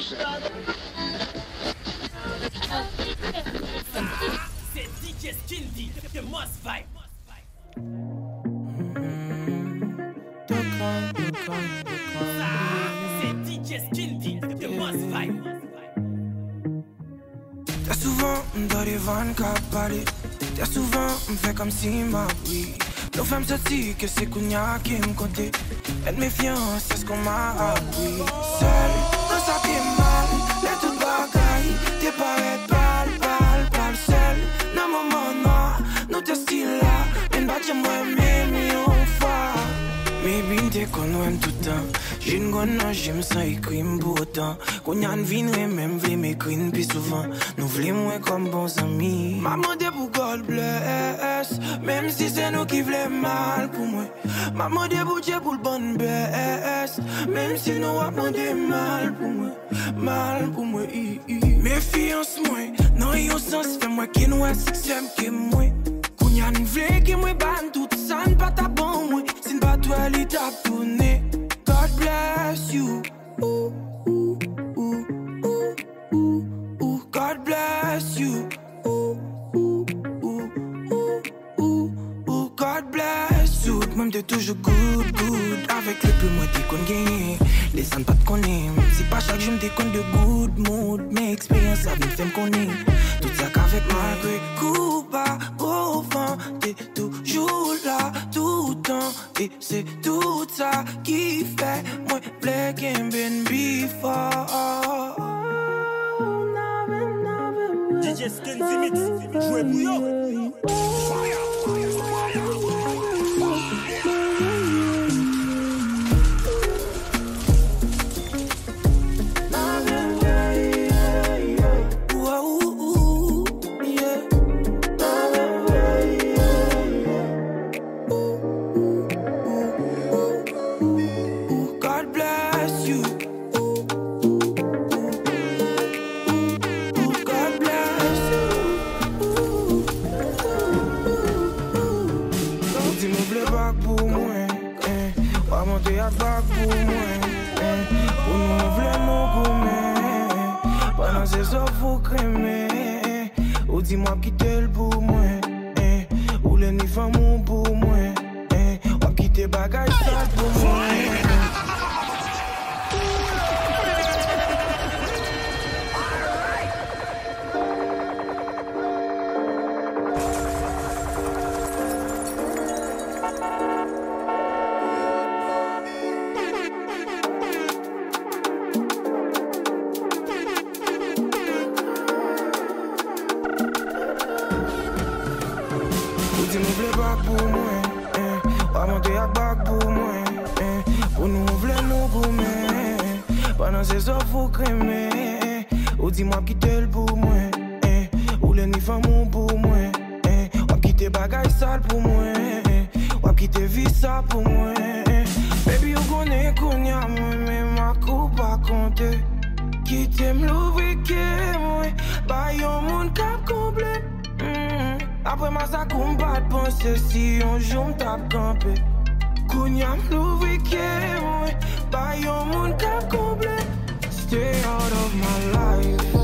C'est must the. T'as souvent dans les vannes qu'a parlé T'as souvent fait comme si m'a oui Nos femmes se que c'est Kounia qui me comptait. Être méfiance, c'est ce qu'on m'a appris kon wèm toutan. Jin gwen nan jem san yi krim pou otan. Kon yan vin wè vle mè krim pi souvan. Nou vle mwen kom bon zami. Maman de pou God bless. Mem si se nou ki vle mal pou mwen. Maman de pou dje pou l'bon bes. Mem si nou ap mwen mal pou mwen. Mal pou mwen Mè fiyans mwen Nan yon sens fe mwen ki nou an siksem ki mwen. Kon yan vle ki mwen ban tout san patap Eh? God bless you. Bless you Mwen te toujou good, good. Avek le mwen te kon genye Les san pat konen Si pa chak joun te kon de good mood. Men eksperyans la vin fem konen Tout sa kavek malgré kou ba Au vent T'es toujours là tout le temps. Et c'est tout ça qui fait Moi black and been before. DJ Skindy Mix, jouez pour yo. Ooh, Di mwa kite l pou mwen eh, Ou le ni famoun pou mwen eh, Wap kite bagay sa pou mwen se so fou kreme Ou di mwa kite l pou mwen eh. Ou le ni famou pou mwen eh. Wap kite bagay sal pou mwen eh. Wap kite vi sa pou mwen Baby ou konen konya mwen Men makou pa konte Kite m louvike mwen Bayon moun kap komple Apre ma hmm. masakou m bat panse Si yon joun tap kampe Konya m louvike mwen Bayon moun kap komple Stay out of my life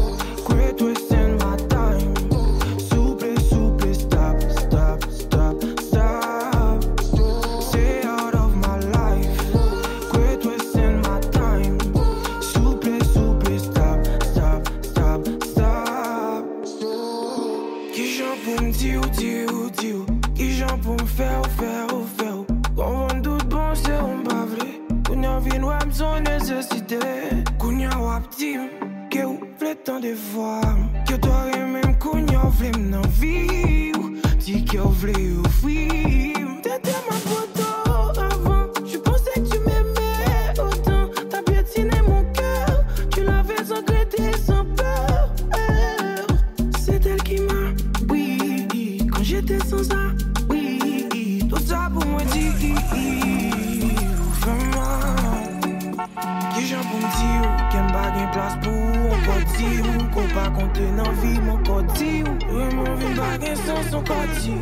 Kon pa konte nan vi Mon ko di ou Remon vin bagen san son ko di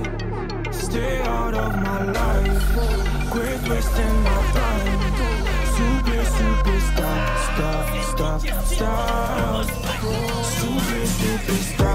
Stay out of my life. Quit wasting my time. Super, super, stop, stop, stop, stop. Stop, stop,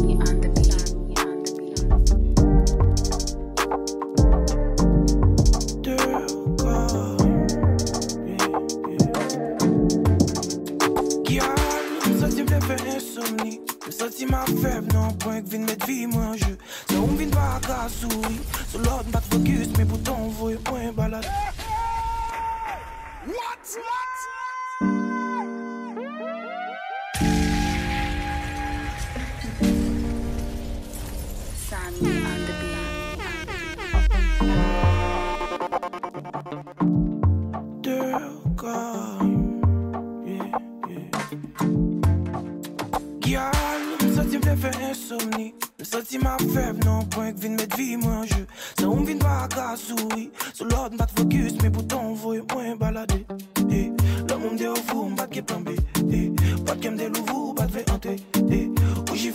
me on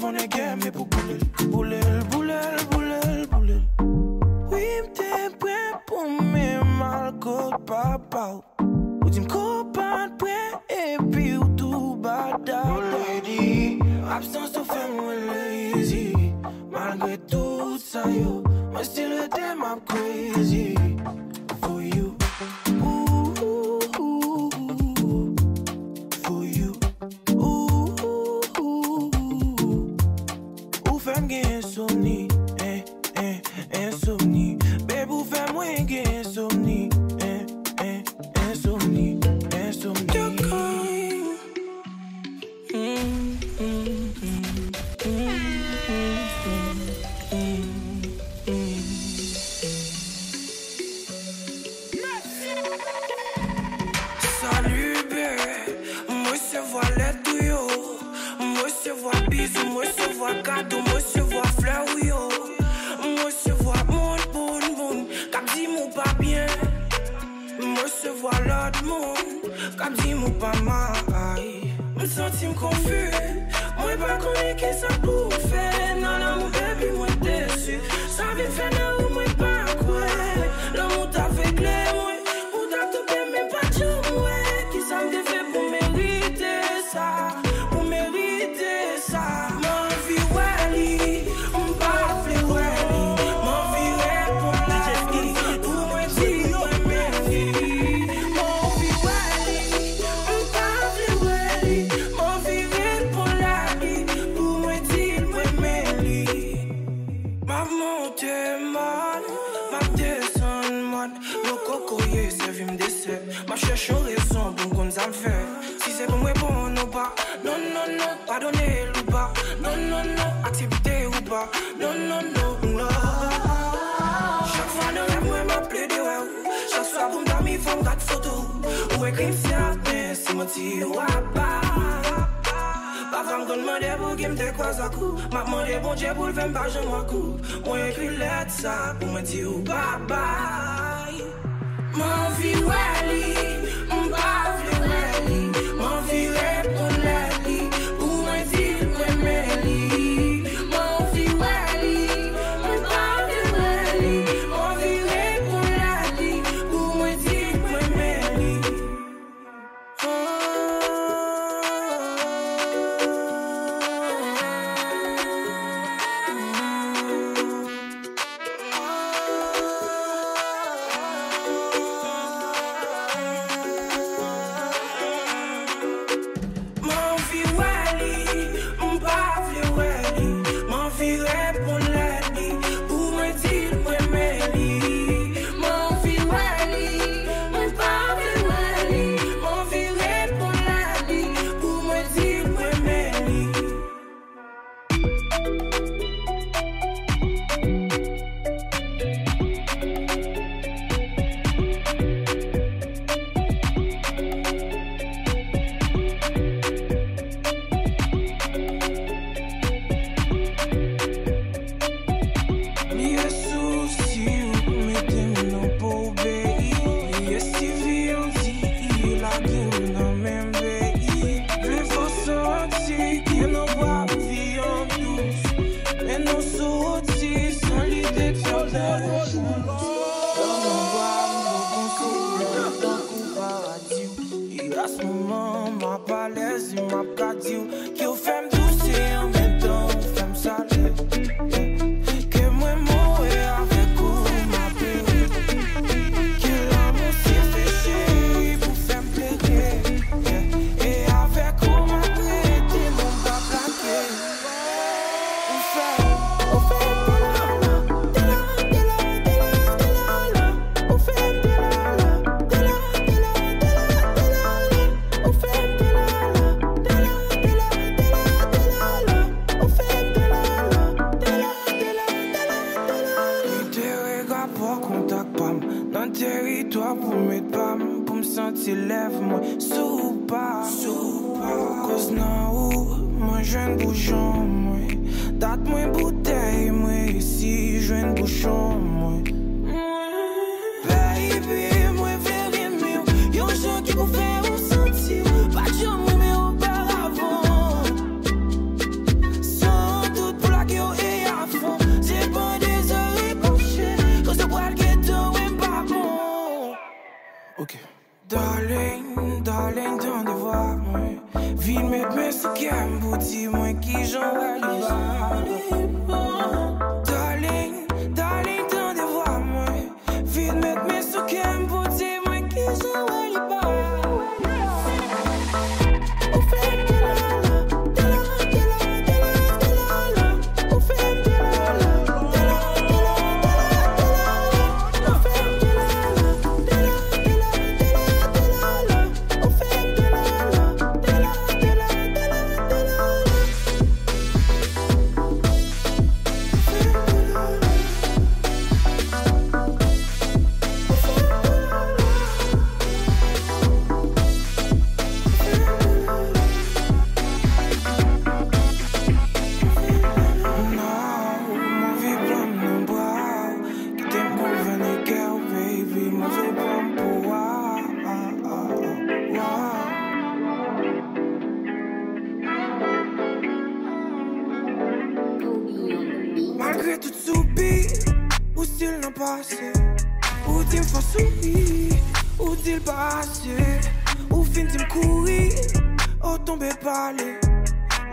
Ou jifon e gem me pou boulel Boulel, boulel, boulel, boulel Oui m te pren pou me mal kote papa. Ou di m kopan pren e pi ou tou bada. Lady, absence fè mwen lazy. Malgré tout sa yo Mwen still rete m ap crazy vois bisous, moi se vois cadeau, moi se vois fleurs oui yo, moi se vois mon bon bon, cap dit pas bien, moi se vois l'autre monde, cap dit pas mal, me sentis confus, moi pas connais qui ça pour faire, non non mon bébé moi déçu, ça vient faire là moi pas quoi, l'amour t'a fait clair pardonner ou pas Non, non, non, activité ou pas. Non, non, non, non. Chaque fois dans la rue, m'appeler de waouh Chaque soir, pour m'dormir, faut m'garder photo. Ou écrire certains, si mon tir ou à part Avan m kon mwande pou ki m kwa wazakou M ap mwande bon dje pou l ven pa jen wakou Mwen ekri let sa pou mwen ti ou babay Mwen vi weli, mba you from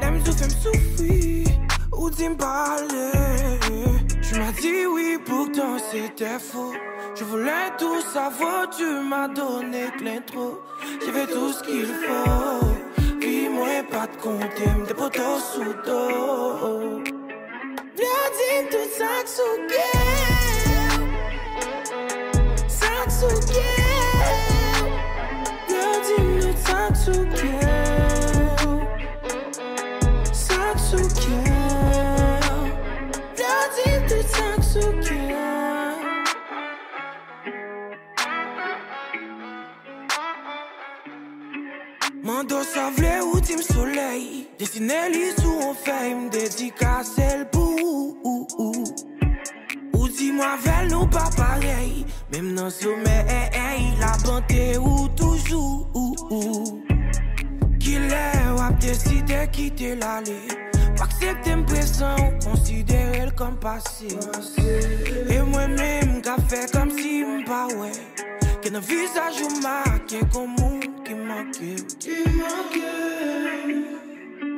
Aime tout, fait me souffrir ou dis me parler. Tu m'as dit oui, pourtant c'était faux. Je voulais tout savoir, tu m'as donné plein trop. J'avais tout ce qu'il faut. Puis moi, pas de compter, des poteaux sous dos. Tout ça que sous Ça que sou kyan Pladi tout sak sou kyan Mando sa vle ou tim soley. Desine li sou an fey m dedikase l pou Ou di mwa vel nou pa parey. Mem nan somey e e, la bante ou toujou Ki le wap deside kite l ale Paksepte m prezan ou konsidere l kom pase E mwen men m ka fe kom si m pa we Ke nan vizaj ou make kon moun ki manke Ki manke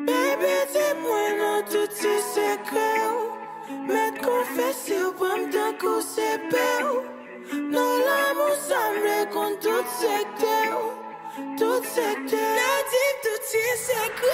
Baby di mwen nan touti sekre ou Met konfese ou pwem den kou sepe ou Nan la mou samre kon tout sekte ou Tout sekte Natif touti sekre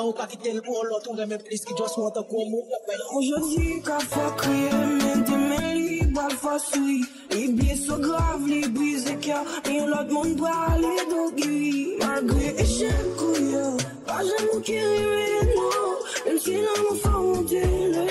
pas de conversion, on l'a pas de conversion. On l'a pas de conversion, il faut des. Mais pourtant, on pas quitter le pour l'autre, on aime plus qui just want to come up. Aujourd'hui, qu'a fait crier, men te men li, bal fasoui Li blye so grav, li brise kya E yon lot do pa jen mou ki nou Même si l'amour fait monter le?